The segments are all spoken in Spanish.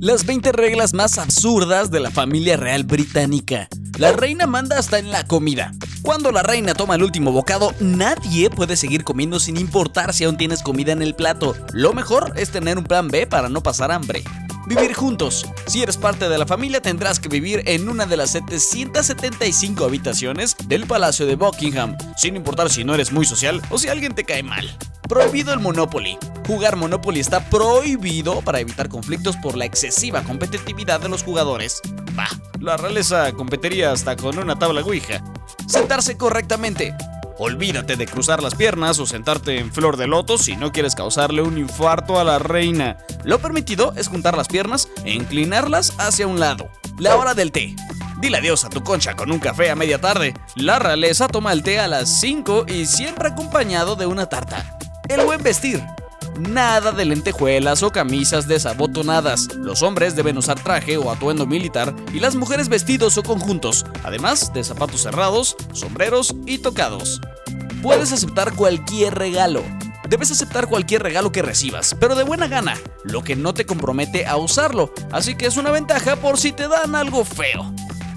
Las 20 reglas más absurdas de la familia real británica. La reina manda hasta en la comida. Cuando la reina toma el último bocado, nadie puede seguir comiendo sin importar si aún tienes comida en el plato. Lo mejor es tener un plan B para no pasar hambre. Vivir juntos. Si eres parte de la familia tendrás que vivir en una de las 775 habitaciones del Palacio de Buckingham, sin importar si no eres muy social o si alguien te cae mal. Prohibido el Monopoly. Jugar Monopoly está prohibido para evitar conflictos por la excesiva competitividad de los jugadores. Bah, la realeza competiría hasta con una tabla Ouija. Sentarse correctamente. Olvídate de cruzar las piernas o sentarte en flor de loto si no quieres causarle un infarto a la reina. Lo permitido es juntar las piernas e inclinarlas hacia un lado. La hora del té. Dile adiós a tu concha con un café a media tarde. La realeza toma el té a las 5 y siempre acompañado de una tarta. El buen vestir. Nada de lentejuelas o camisas desabotonadas. Los hombres deben usar traje o atuendo militar y las mujeres vestidos o conjuntos, además de zapatos cerrados, sombreros y tocados. Puedes aceptar cualquier regalo. Debes aceptar cualquier regalo que recibas, pero de buena gana, lo que no te compromete a usarlo, así que es una ventaja por si te dan algo feo.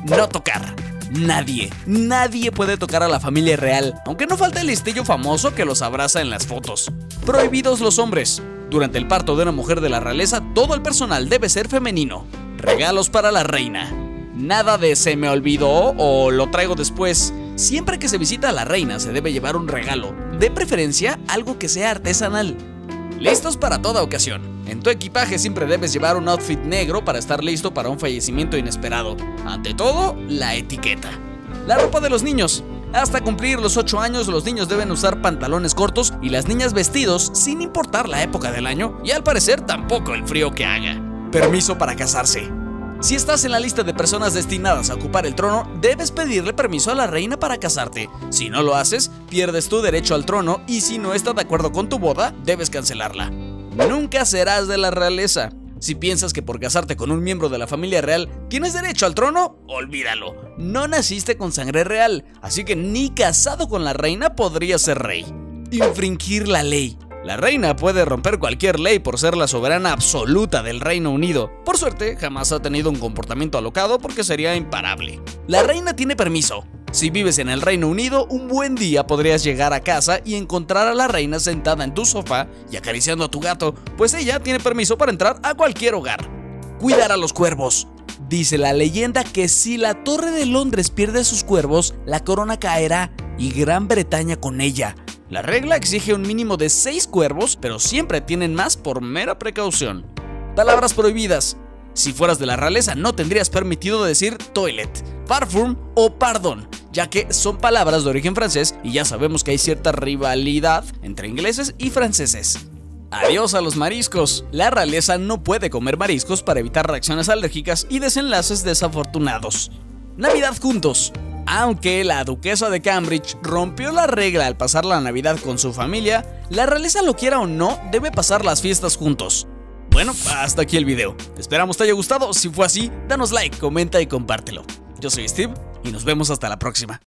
No tocar. Nadie, nadie puede tocar a la familia real, aunque no falta el listillo famoso que los abraza en las fotos. Prohibidos los hombres. Durante el parto de una mujer de la realeza, todo el personal debe ser femenino. Regalos para la reina. Nada de se me olvidó o lo traigo después. Siempre que se visita a la reina se debe llevar un regalo, de preferencia algo que sea artesanal. Listos para toda ocasión. En tu equipaje siempre debes llevar un outfit negro para estar listo para un fallecimiento inesperado. Ante todo, la etiqueta. La ropa de los niños. Hasta cumplir los 8 años los niños deben usar pantalones cortos y las niñas vestidos sin importar la época del año y al parecer tampoco el frío que haga. Permiso para casarse. Si estás en la lista de personas destinadas a ocupar el trono, debes pedirle permiso a la reina para casarte. Si no lo haces, pierdes tu derecho al trono y si no está de acuerdo con tu boda, debes cancelarla. Nunca serás de la realeza. Si piensas que por casarte con un miembro de la familia real tienes derecho al trono, olvídalo. No naciste con sangre real, así que ni casado con la reina podrías ser rey. Infringir la ley. La reina puede romper cualquier ley por ser la soberana absoluta del Reino Unido. Por suerte, jamás ha tenido un comportamiento alocado porque sería imparable. La reina tiene permiso. Si vives en el Reino Unido, un buen día podrías llegar a casa y encontrar a la reina sentada en tu sofá y acariciando a tu gato, pues ella tiene permiso para entrar a cualquier hogar. Cuidar a los cuervos. Dice la leyenda que si la Torre de Londres pierde sus cuervos, la corona caerá y Gran Bretaña con ella. La regla exige un mínimo de 6 cuervos, pero siempre tienen más por mera precaución. Palabras prohibidas. Si fueras de la realeza no tendrías permitido decir toilet, parfum o pardon, ya que son palabras de origen francés y ya sabemos que hay cierta rivalidad entre ingleses y franceses. Adiós a los mariscos. La realeza no puede comer mariscos para evitar reacciones alérgicas y desenlaces desafortunados. Navidad juntos. Aunque la duquesa de Cambridge rompió la regla al pasar la Navidad con su familia, la realeza lo quiera o no, debe pasar las fiestas juntos. Bueno, hasta aquí el video. Esperamos te haya gustado. Si fue así, danos like, comenta y compártelo. Yo soy Steve y nos vemos hasta la próxima.